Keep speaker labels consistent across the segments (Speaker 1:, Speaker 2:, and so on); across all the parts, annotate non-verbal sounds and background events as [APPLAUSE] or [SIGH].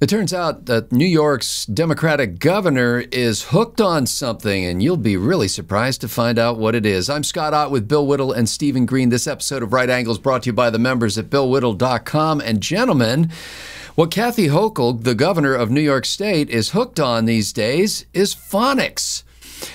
Speaker 1: It turns out that New York's Democratic governor is hooked on something, and you'll be really surprised to find out what it is. I'm Scott Ott with Bill Whittle and Stephen Green. This episode of Right Angles brought to you by the members at BillWhittle.com. And gentlemen, what Kathy Hochul, the governor of New York State, is hooked on these days is phonics.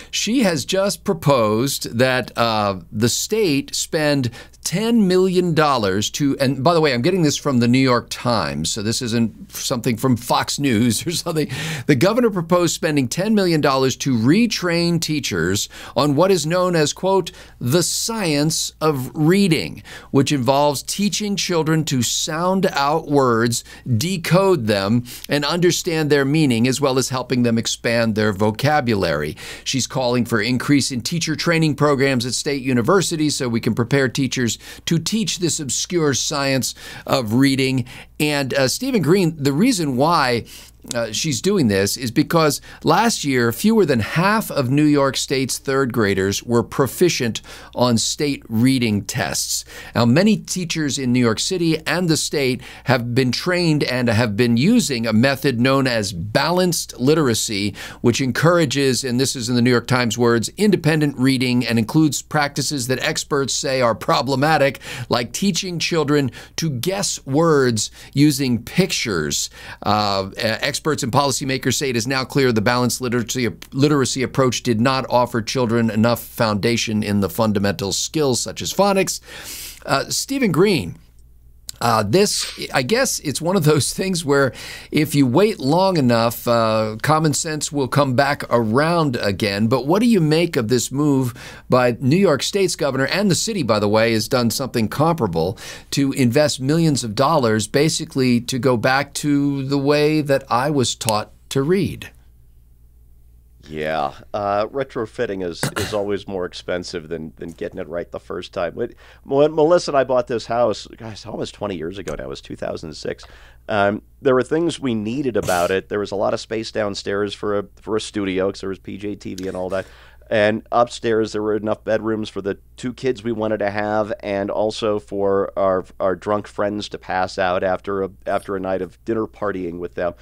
Speaker 1: She has just proposed that uh, the state spend $10 million to, and by the way, I'm getting this from the New York Times, so this isn't something from Fox [LAUGHS] News or something. The governor proposed spending $10 million to retrain teachers on what is known as, quote, the science of reading, which involves teaching children to sound out words, decode them, and understand their meaning, as well as helping them expand their vocabulary. She's calling for increase in teacher training programs at state universities so we can prepare teachers to teach this obscure science of reading. And uh, Stephen Green, the reason why uh, she's doing this is because last year, fewer than half of New York State's third graders were proficient on state reading tests. Now, many teachers in New York City and the state have been trained and have been using a method known as balanced literacy, which encourages, and this is in the New York Times words, independent reading and includes practices that experts say are problematic, like teaching children to guess words using pictures. Uh, experts and policymakers say it is now clear the balanced literacy, literacy approach did not offer children enough foundation in the fundamental skills such as phonics. Uh, Stephen Green. Uh, this, I guess, it's one of those [LAUGHS] things where if you wait long enough, uh, common sense will come back around again. But what do you make of this move by New York State's governor and the city, by the way, has done something comparable to invest millions of dollars basically to go back to the way that I was taught to read?
Speaker 2: Yeah, uh, retrofitting is, is always more expensive than, than getting it right the first time. When, when Melissa and I bought this house, guys, almost 20 years ago now, it was 2006. Um, there were things we needed about it. There was a lot of space downstairs for a for a studio because there was PJ TV and all that. And upstairs, there were enough bedrooms for the two kids we wanted to have, and also for our our drunk friends to pass out after a after a night of dinner partying with them.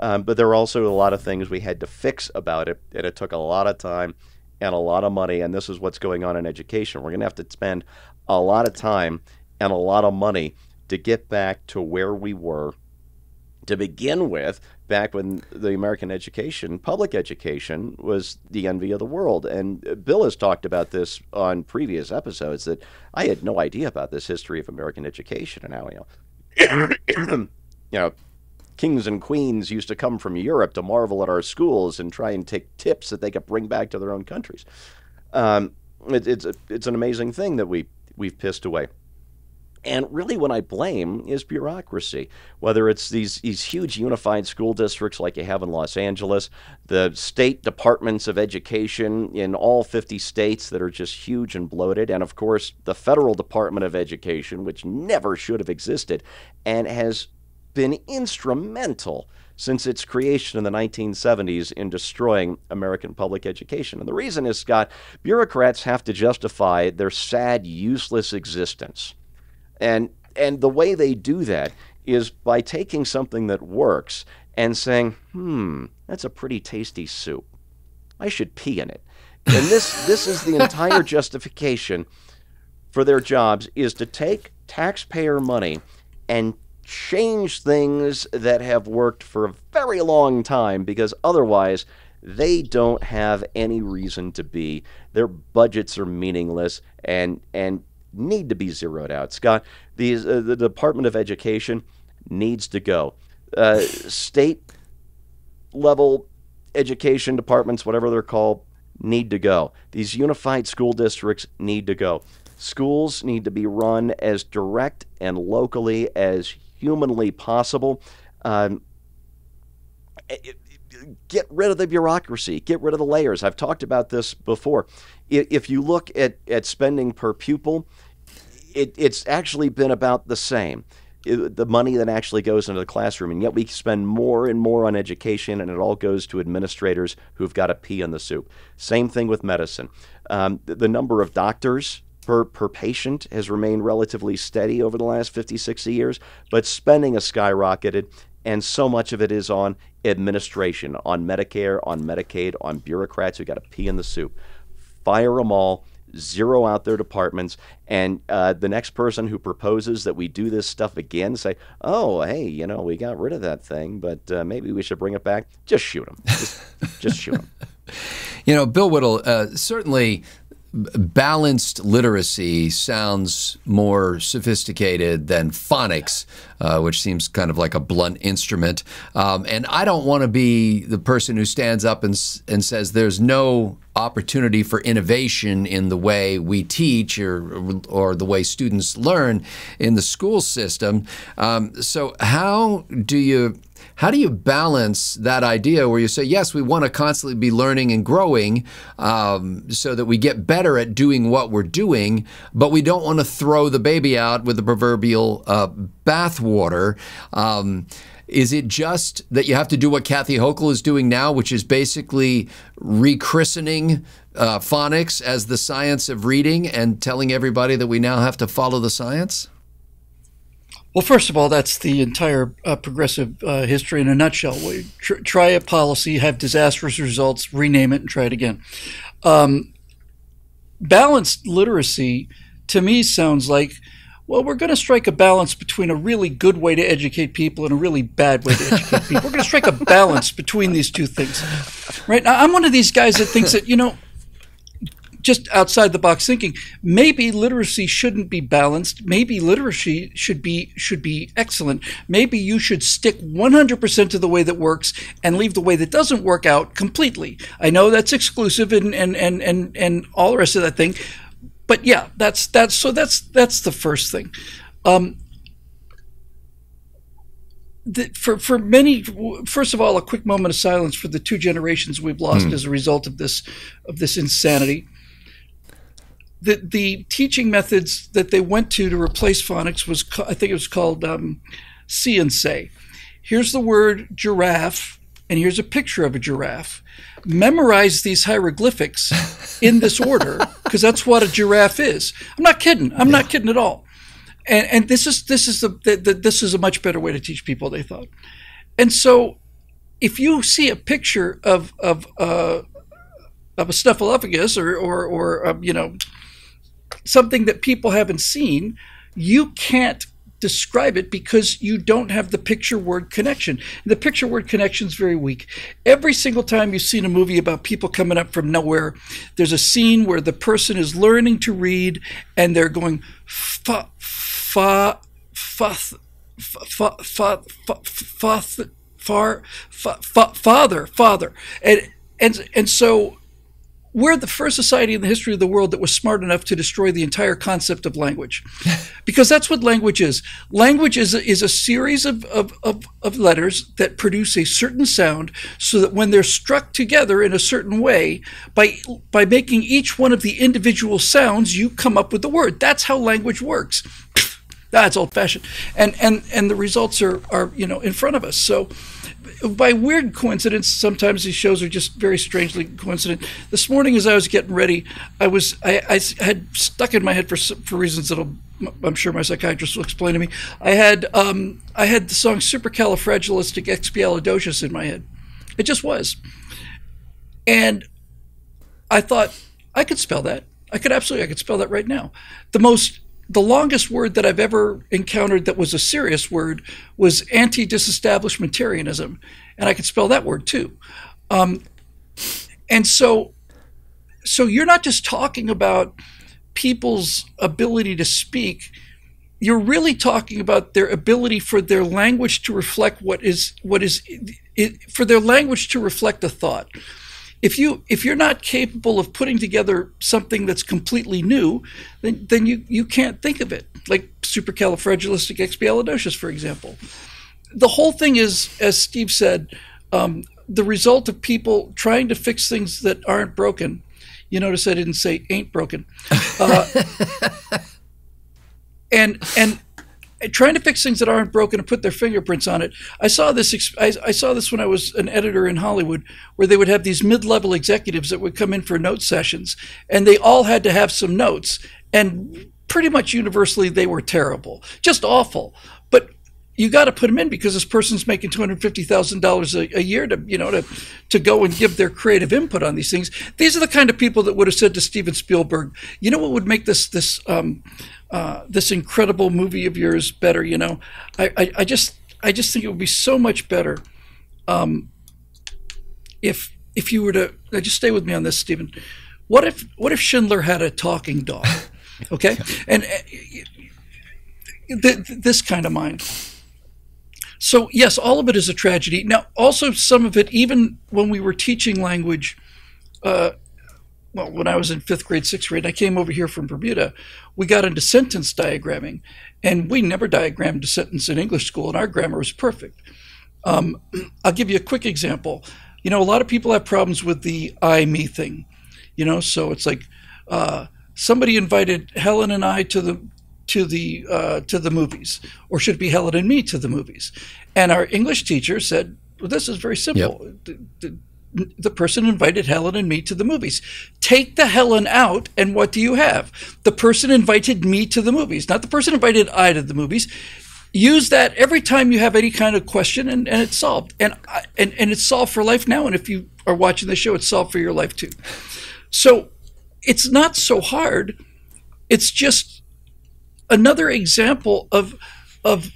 Speaker 2: Um, but there were also a lot of things we had to fix about it, and it took a lot of time and a lot of money. And this is what's going on in education. We're going to have to spend a lot of time and a lot of money to get back to where we were to begin with, back when the American education, public education, was the envy of the world. And Bill has talked about this on previous episodes that I had no idea about this history of American education and how, you know, [COUGHS] you know, kings and queens used to come from Europe to marvel at our schools and try and take tips that they could bring back to their own countries. Um, it, it's a, it's an amazing thing that we we've pissed away. And really, what I blame is bureaucracy. Whether it's these, these huge unified school districts like you have in Los Angeles, the state departments of education in all 50 states that are just huge and bloated, and of course, the federal Department of Education, which never should have existed and has been instrumental since its creation in the 1970s in destroying American public education. And the reason is, Scott, bureaucrats have to justify their sad, useless existence. And, and the way they do that is by taking something that works and saying, hmm, that's a pretty tasty soup. I should pee in it. And this, this is the entire [LAUGHS] justification for their jobs is to take taxpayer money and change things that have worked for a very long time because otherwise they don't have any reason to be. Their budgets are meaningless and and need to be zeroed out. Scott, these uh, the Department of Education needs to go. Uh, state level education departments, whatever they're called, need to go. These unified school districts need to go. Schools need to be run as direct and locally as humanly possible. Um, get rid of the bureaucracy, get rid of the layers. I've talked about this before. If you look at, at spending per pupil, it, it's actually been about the same. the money that actually goes into the classroom, and yet we spend more and more on education, and it all goes to administrators who've got a pee in the soup. Same thing with medicine. Um, the, the number of doctors per, per patient has remained relatively steady over the last 50, 60 years, but spending has skyrocketed and so much of it is on administration, on Medicare, on Medicaid, on bureaucrats who got to pee in the soup. Fire them all zero out their departments, and uh, the next person who proposes that we do this stuff again say, "Oh, hey, you know, we got rid of that thing, but uh, maybe we should bring it back." Just shoot them. Just, just shoot them. [LAUGHS]
Speaker 1: You know, Bill Whittle, uh, certainly balanced literacy sounds more sophisticated than phonics, uh, which seems kind of like a blunt instrument. Um, and I don't want to be the person who stands up and, and says there's no opportunity for innovation in the way we teach or, or the way students learn in the school system. Um, so, how do you how do you balance that idea where you say, yes, we want to constantly be learning and growing um, so that we get better at doing what we're doing, but we don't want to throw the baby out with the proverbial uh, bathwater? Um, is it just that you have to do what Kathy Hochul is doing now, which is basically rechristening uh, phonics as the science of reading and telling everybody that we now have to follow the science?
Speaker 3: Well, first of all, that's the entire uh, progressive uh, history in a nutshell. We tr- try a policy, have disastrous results, rename it, and try it again. Um, balanced literacy, to me, sounds like well, we're going to strike a balance between a really good way to educate people and a really bad way to educate people. We're going to strike a balance between these two things, right? Now, I'm one of these guys that thinks that you know just outside the box thinking. Maybe literacy shouldn't be balanced. Maybe literacy should be should be excellent. Maybe you should stick 100% to the way that works and leave the way that doesn't work out completely. I know that's exclusive and and and and, and all the rest of that thing. But yeah, that's that's so that's that's the first thing. Um, the, for for many, first of all, a quick moment of silence for the two generations we've lost mm. as a result of this of this insanity the the teaching methods that they went to to replace phonics was I think it was called um, see and say. Here's the word giraffe, and here's a picture of a giraffe. Memorize these hieroglyphics in this order [LAUGHS] because that's what a giraffe is. I'm not kidding. I'm yeah. not kidding at all. And and this is this is the, the, the this is a much better way to teach people. They thought, and so if you see a picture of of uh, of a snuffleupagus or or or um, you know something that people haven't seen, you can't describe it because you don't have the picture word connection. The picture word connection is very weak. Every single time you've seen a movie about people coming up from nowhere, there's a scene where the person is learning to read and they're going fa fa fa fa fa fa far father father and and and so we're the first society in the history of the world that was smart enough to destroy the entire concept of language. [LAUGHS] because that's what language is. Language is a, is a series of, of, of, of, letters that produce a certain sound so that when they're struck together in a certain way, by, by making each one of the individual sounds, you come up with the word. That's how language works. That's old fashioned. And, and, and the results are, are, you know, in front of us. So, by weird coincidence, sometimes these shows are just very strangely coincident. This morning, as I was getting ready, I was I, I had stuck in my head for for reasons that I'm sure my psychiatrist will explain to me. I had um, I had the song "Supercalifragilisticexpialidocious" in my head. It just was, and I thought I could spell that. I could absolutely I could spell that right now. The most the longest word that I've ever encountered that was a serious word was anti disestablishmentarianism. And I could spell that word too. Um, and so, so you're not just talking about people's ability to speak, you're really talking about their ability for their language to reflect what is, what is, it, for their language to reflect a thought if you if you're not capable of putting together something that's completely new, then then you you can't think of it. Like supercalifragilisticexpialidocious, for example. The whole thing is, as Steve said, um, the result of people trying to fix things that aren't broken. You notice I didn't say ain't broken. Uh, [LAUGHS] and and trying to fix things that aren't broken and put their fingerprints on it. I saw this. I, I, saw this when I was an editor in Hollywood, where they would have these mid-level executives that would come in for note sessions, and they all had to have some notes, and pretty much universally they were terrible, just awful. You got to put them in because this person's making two hundred fifty thousand dollars a year to you know to to go and give their creative input on these things. These are the kind of people that would have said to Steven Spielberg, "You know what would make this this um, uh, this incredible movie of yours better?" You know, I, I, I just I just think it would be so much better um, if if you were to just stay with me on this, Stephen. What if what if Schindler had a talking dog? [LAUGHS] Okay, and uh, th- this kind of mind. So yes, all of it is a tragedy. Now, also some of it, even when we were teaching language, uh, well, when I was in fifth grade, sixth grade, I came over here from Bermuda. We got into sentence diagramming, and we never diagrammed a sentence in English school, and our grammar was perfect. Um, [CLEARS THROAT] I'll give you a quick example. You know, a lot of people have problems with the I me thing. You know, so it's like uh, somebody invited Helen and I to the to the uh, to the movies, or should it be Helen and me to the movies? And our English teacher said, "Well, this is very simple. Yep. The, the, the person invited Helen and me to the movies. Take the Helen out, and what do you have? The person invited me to the movies, not the person invited I to the movies. Use that every time you have any kind of question, and, and it's solved. And, and and it's solved for life now. And if you are watching the show, it's solved for your life too. So it's not so hard. It's just another example of of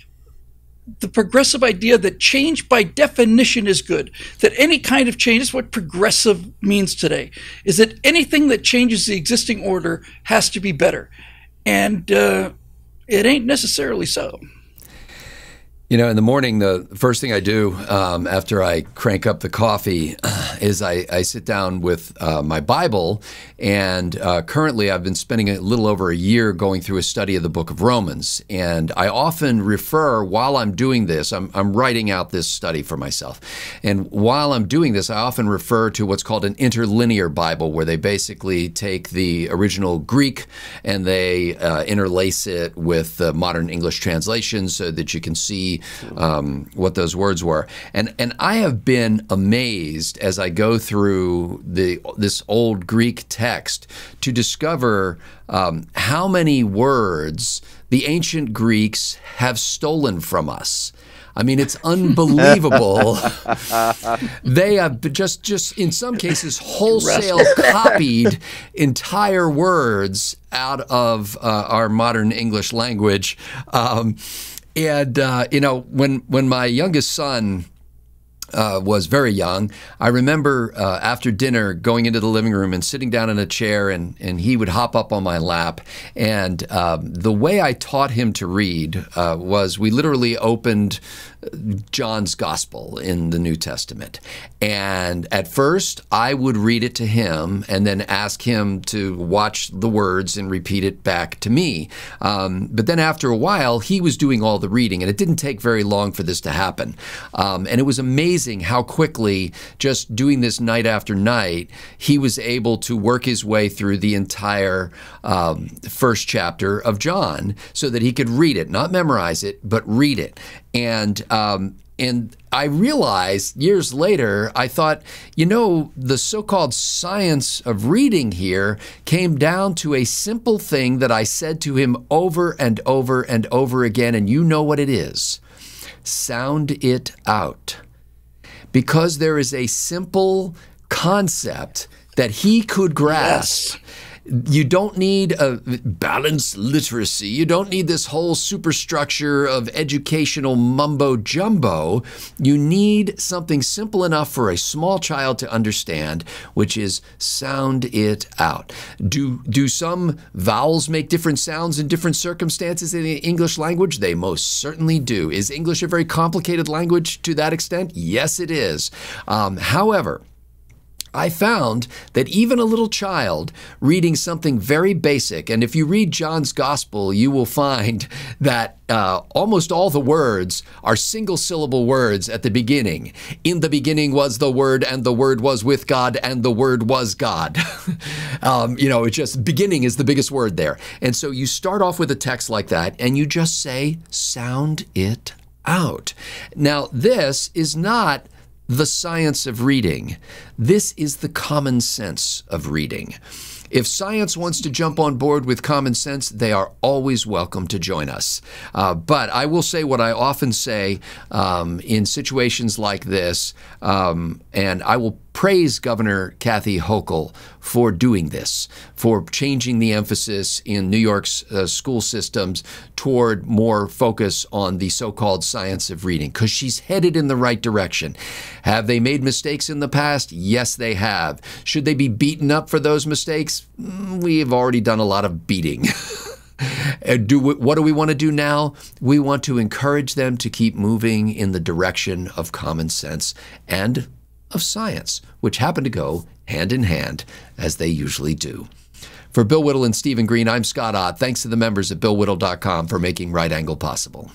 Speaker 3: the progressive idea that change by definition is good that any kind of change is what progressive means today is that anything that changes the existing order has to be better. And uh, it ain't necessarily so.
Speaker 1: You know, in the morning, the first thing I do um, after I crank up the coffee is I, I sit down with uh, my Bible. And uh, currently, I've been spending a little over a year going through a study of the book of Romans. And I often refer, while I'm doing this, I'm, I'm writing out this study for myself. And while I'm doing this, I often refer to what's called an interlinear Bible, where they basically take the original Greek and they uh, interlace it with the modern English translations so that you can see um, what those words were. And and I have been amazed as I go through the this old Greek text to discover um, how many words the ancient Greeks have stolen from us. I mean, it's [LAUGHS] unbelievable. [LAUGHS] they have just, just in some cases, wholesale [LAUGHS] copied entire words out of uh, our modern English language. Um, and uh, you know, when when my youngest son uh, was very young. I remember uh, after dinner going into the living room and sitting down in a chair, and, and he would hop up on my lap. And um, the way I taught him to read uh, was we literally opened John's Gospel in the New Testament. And at first, I would read it to him and then ask him to watch the words and repeat it back to me. Um, but then after a while, he was doing all the reading, and it didn't take very long for this to happen. Um, and it was amazing how quickly, just doing this night after night, he was able to work his way through the entire um, first chapter of John so that he could read it, not memorize it, but read it. And um, and I realized years later, I thought, you know, the so called science of reading here came down to a simple thing that I said to him over and over and over again, and you know what it is sound it out. Because there is a simple concept that he could grasp. Yes you don't need a balanced literacy. You don't need this whole superstructure of educational mumbo jumbo. You need something simple enough for a small child to understand, which is sound it out. Do, do some vowels make different sounds in different circumstances in the English language? They most certainly do. Is English a very complicated language to that extent? Yes, it is. Um, however, I found that even a little child reading something very basic, and if you read John's Gospel, you will find [LAUGHS] that uh, almost all the words are single syllable words at the beginning. In the beginning was the Word, and the Word was with God, and the Word was God. [LAUGHS] um, you know, it's just beginning is the biggest word there. And so you start off with a text like that, and you just say, sound it out. Now, this is not the science of reading. This is the common sense of reading. If science wants to jump on board with common sense, they are always welcome to join us. Uh, but I will say what I often say um, in situations like this, um, and I will praise Governor Kathy Hochul for doing this, for changing the emphasis in New York's uh, school systems toward more focus on the so called science of reading, because she's headed in the right direction. Have they made mistakes in the past? Yes, they have. Should they be beaten up for those mistakes? Mm, we have already done a lot of beating. [LAUGHS] do we, what do we want to do now? We want to encourage them to keep moving in the direction of common sense and of science, which happen to go hand in hand as they usually do. For Bill Whittle and Stephen Green, I'm Scott Ott. Thanks to the members at BillWhittle.com for making Right Angle possible.